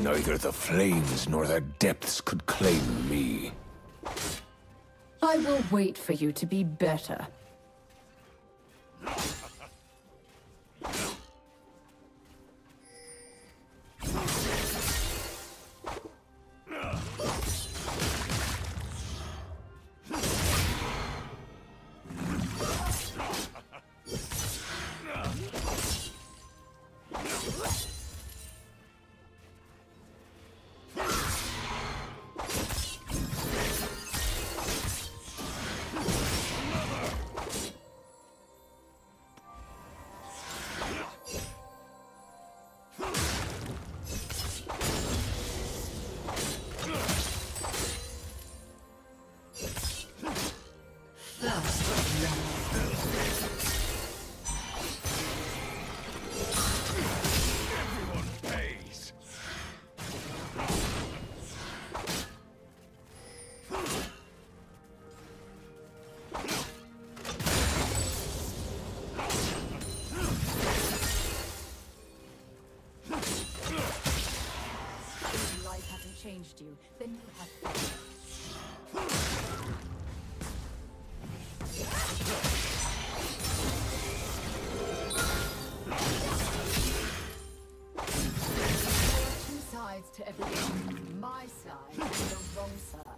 Neither the flames nor the depths could claim me. I will wait for you to be better. Changed you, then you have Two sides to everything. My side and the wrong side.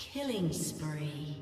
Killing spree.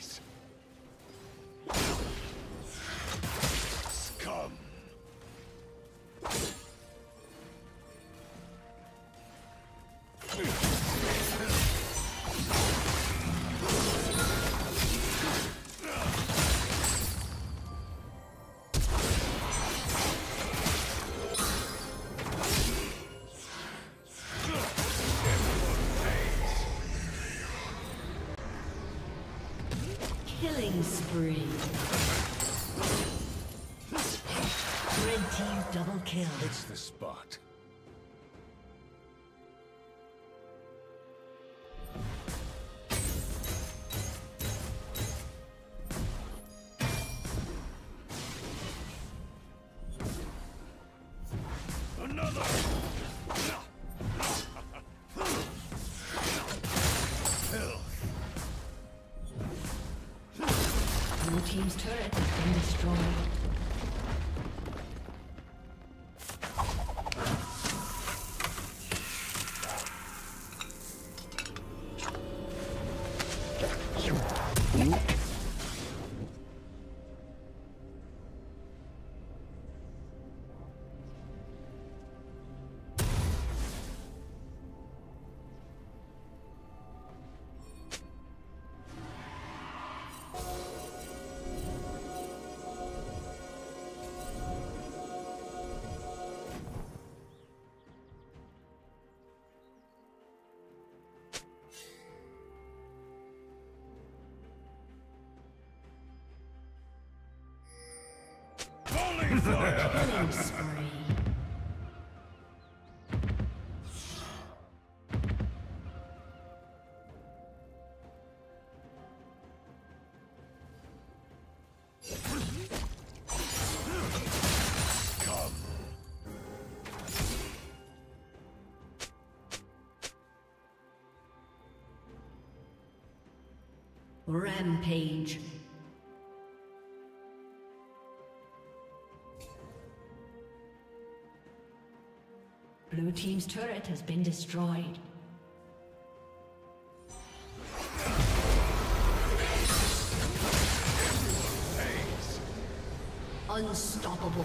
Pays! Spree. Red team double kill. It's the spot. Destroyed. Holy Rampage. Blue team's turret has been destroyed. Unstoppable.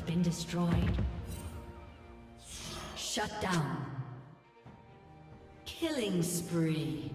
Been destroyed. Shut down. Killing spree.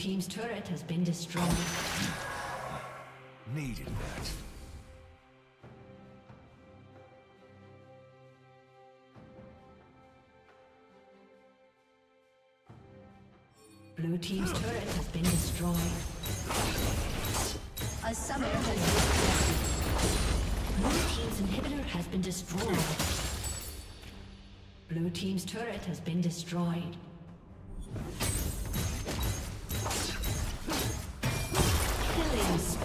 Team's turret has been destroyed. Needed that. Blue Team's turret has been destroyed. A summoner has disconnected. Blue Team's inhibitor has been destroyed. Blue Team's turret has been destroyed.